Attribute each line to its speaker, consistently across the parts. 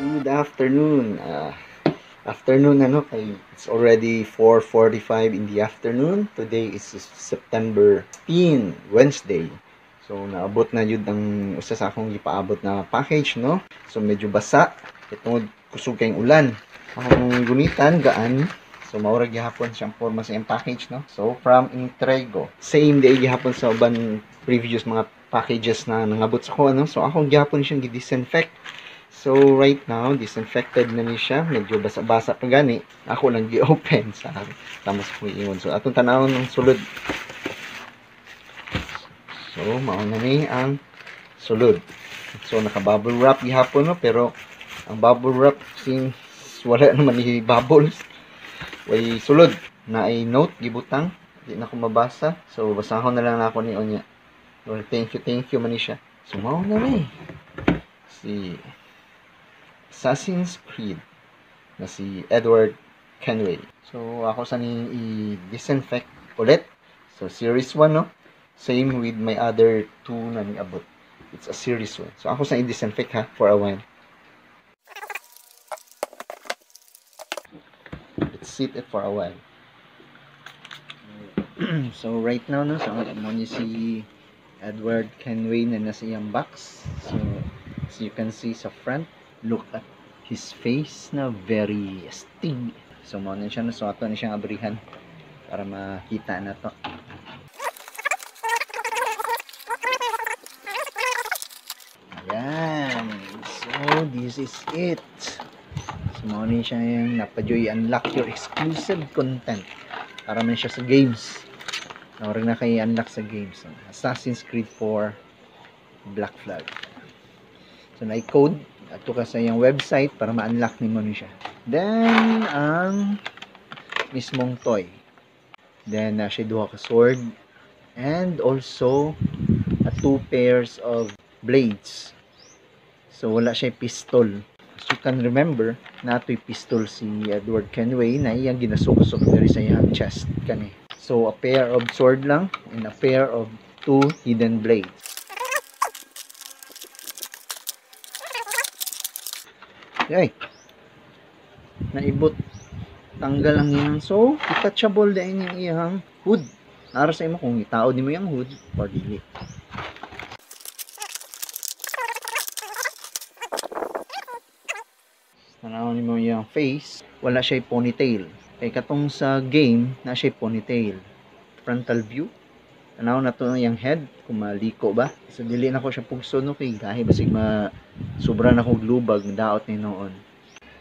Speaker 1: Good afternoon. Uh, afternoon ano kay it's already 4:45 in the afternoon. Today is September 10, Wednesday. So naabot na yun ang usa sa akong gipaabot na package no. So medyo basa itong kusog kayong ulan. Ang gunitan gaan So maura gihapon siyang forma sa package no. So from Intrego. Same day gihapon sa uban previous mga packages na nangabot sa ko ano. So akong gihapon siyang gi-disinfect So, right now, disinfected na ni siya. Medyo basa-basa pa gani. Ako lang gi-open sa tama sa. So, atong tanawon ng sulod. So, mauna ni ang sulod. So, naka-bubble wrap gihapon no. Pero, ang bubble wrap, since wala naman ni bubbles, way sulod. Na ay note, gibutang. Di na ko mabasa. So, basahon na lang ako ni Onya. Well, thank you, thank you man siya. So, mauna ni. Si Assassin's Creed na si Edward Kenway. So, ako sa ni i-disinfect ulit. So, series 1, no? Same with my other two na ni-abot. It's a series 1. So, ako sa i-disinfect ha, for a while. Let's sit it for a while. so, right now, no? So, mo ni si Edward Kenway na nasa iyang box. So, as you can see sa front, look at his face na very sting. So, mo na siya na so ato na siyang abrihan para makita na to. Ayan. So, this is it. So, mo na siya yung napajoy unlock your exclusive content para man siya sa games. Nawarin na kayo unlock sa games. Assassin's Creed 4 Black Flag. So, na-code ato ka sa iyang website para ma-unlock ni siya. Then ang mismong toy. Then uh, siya duha ka sword and also a two pairs of blades. So wala siya pistol. As you can remember, natoy pistol si Edward Kenway na iyang ginasukasok diri sa iyang chest kani. So a pair of sword lang and a pair of two hidden blades. Ay. Naibot. Tanggal ang iyang so detachable din yung iyang hood. Nara sa imo kung itaod nimo yung hood or dili tanaw nimo yung face wala siya ponytail. Kay katong sa game na siya ponytail. Frontal view tanaw na to yung head. Kung maliko ba. So dili na ko siya pugso no? Kay gahi basig ma sobra na kong lubag daot ni noon.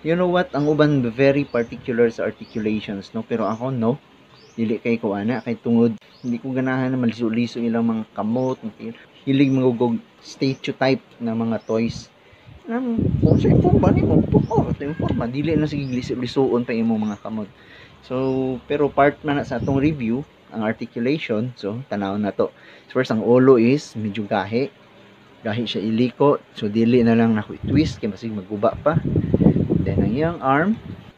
Speaker 1: You know what? Ang uban very particular sa articulations no? Pero ako no? Dili kay ko ana kay tungod hindi ko ganahan na maliso-liso ilang mga kamot hilig mga statue type na mga toys. Nang kung sa informa ni mo? Oh ito informa dili na sige liso-lisuon pa imong mga kamot. So pero part man na sa atong review ang articulation so tanaw na to first ang ulo is medyo gahi gahi siya iliko so dili na lang nako i-twist kay masig maguba pa Then, ang iyang arm,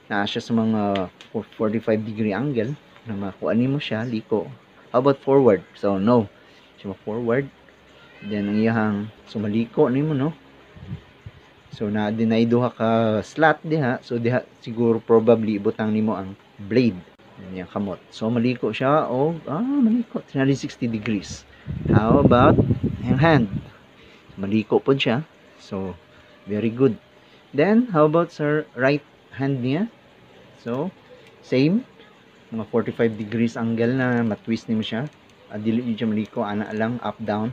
Speaker 1: na siya sa mga 45 degree angle na makuha mo siya, liko. How about forward? So, no. Siya forward. Then, ang iyang sumaliko ni mo, no? So, na dinay duha ka slot diha. So, diha siguro probably ibutang nimo ang blade. Yan kamot. So, maliko siya o, ah, maliko. 360 degrees. How about ang hand? Maliko po siya. So, very good. Then, how about sa right hand niya? So, same. Mga 45 degrees angle na matwist niyo siya. Uh, dili niyo siya maliko. Ana lang, up, down.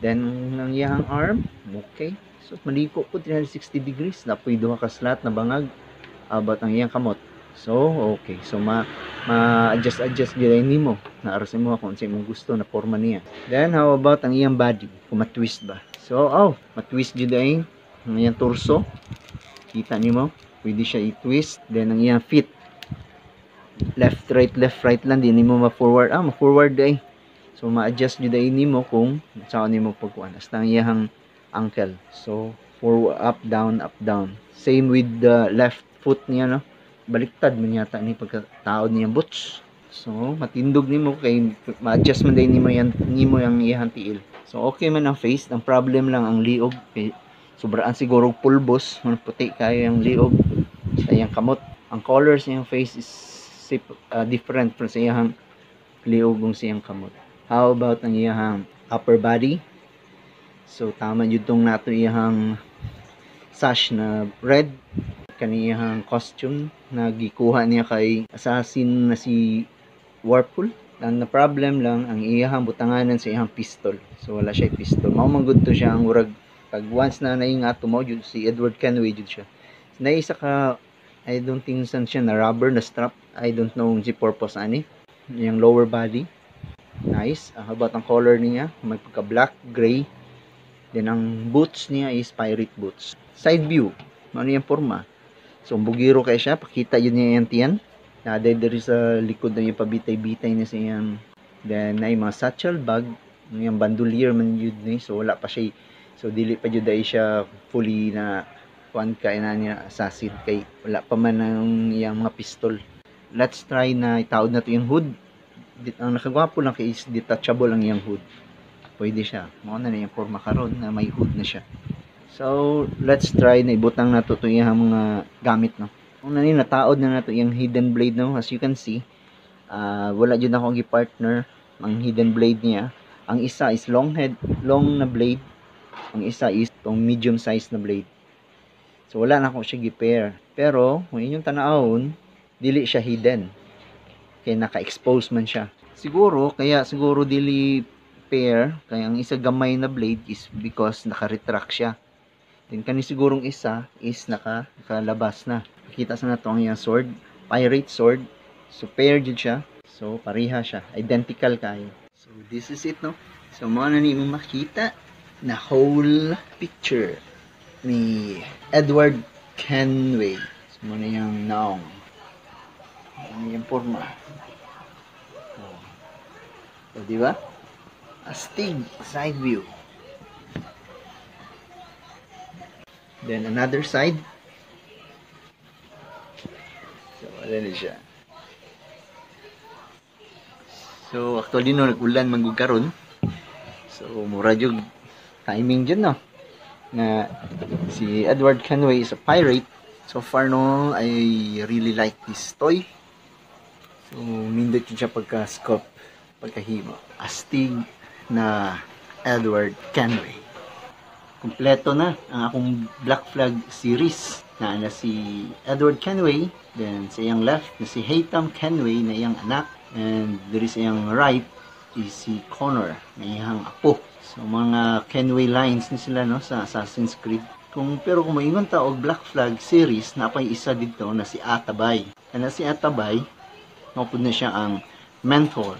Speaker 1: Then, ang iyang arm, okay. So, maliko po 360 degrees. Napoy duha ka slot na bangag. About ang iyang kamot. So, okay. So, ma, ma-adjust, adjust gilay nimo. Naaras mo kung sa imong gusto na forma niya. Then, how about ang iyang body? Kung matwist ba? So, oh, matwist gilay ang iyang torso. Kita nimo pwede siya i-twist. Then ang iyang feet. Left right left right lang. Din nimo ma-forward. Ah ma-forward day so ma-adjust day nimo kung saan nimo pagkuan hasta ang iyang ankle. So forward up down up down. Same with the left foot niya no baliktad man yata ni pagkataod niya boots so matindog nimo kay ma-adjust man day nimo yan nimo yang iyang tiil. So okay man ang face ang problem lang ang liog. Kay sobraan siguro pulbos man puti kayo yung liog. Sa iyang kamot. Ang colors niyang face is uh, different from sa iyang liog ug sa kamot. How about ang iyang upper body? So tama jud tong nato iyang sash na red kaniyang costume na gikuha niya kay assassin na si Warpool. Ang na problem lang ang iyahang butanganan sa iyang pistol. So wala siya pistol. Mao man to siya ang murag pag once na naingato mo jud si Edward Kenway jud siya. Naisa ka I don't think san siya na rubber na strap. I don't know si purpose ani. Yung lower body. Nice. Uh, about ang color niya? May pagka black gray. Then ang boots niya is pirate boots. Side view. Ano yung forma so bugiro kay siya pakita yun niya yung tiyan na diri sa likod na yung pabitay-bitay na sa iyang then na mga satchel bag yung bandolier man yun ni so wala pa siya so dili pa ay siya fully na kuan kay na niya assassin. Kay wala pa man ang iyang mga pistol. Let's try na itaod na to yung hood. Ang nakagwapo lang kay is detachable ang iyang hood. Pwede siya. Mao na na yung forma karon na may hood na siya so let's try na ibutang na to yung mga gamit no? Kung nani nataod na nato yung hidden blade no? As you can see uh, wala jud ako gi-partner ang hidden blade niya. Ang isa is long head long na blade. Ang isa is tong medium size na blade. So wala na ako siya gi-pair. Pero kung inyong tanawon dili siya hidden. Kaya naka-expose man siya. Siguro kaya siguro dili pair. Kaya ang isa gamay na blade is because naka-retract siya then kani sigurong isa is naka nakalabas na. Kita sa nato ang iyang sword pirate sword. So pair jud siya. So pareha siya. Identical kayo so this is it no? So mo na ni mo makita na whole picture ni Edward Kenway. So mo na yung naong. Ano yung forma oh. so di ba? Astig side view then another side. So wala na siya? So actually no nag-ulan manggug karon. So mura jud timing dyan no? Na si Edward Kenway is a pirate. So far no I really like this toy. So mindot yun siya pagka scope pagkahimo. Astig na Edward Kenway kompleto na ang akong Black Flag series. Na na si Edward Kenway then sa iyang left na si Haytham Kenway na iyang anak and there is iyang right is si Connor na iyang apo. So mga Kenway lines ni sila no sa Assassin's Creed. Kung pero kung maingon ta og Black Flag series na pay isa dito na si Atabay. Na si Atabay mapud na siya ang mentor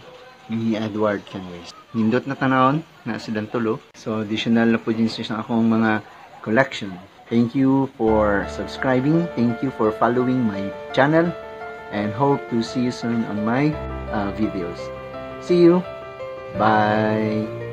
Speaker 1: ni Edward Kenway nindot na tanawon na silang tulo so additional na po din sa akong mga collection. Thank you for subscribing. Thank you for following my channel. And hope to see you soon on my uh, videos. See you. Bye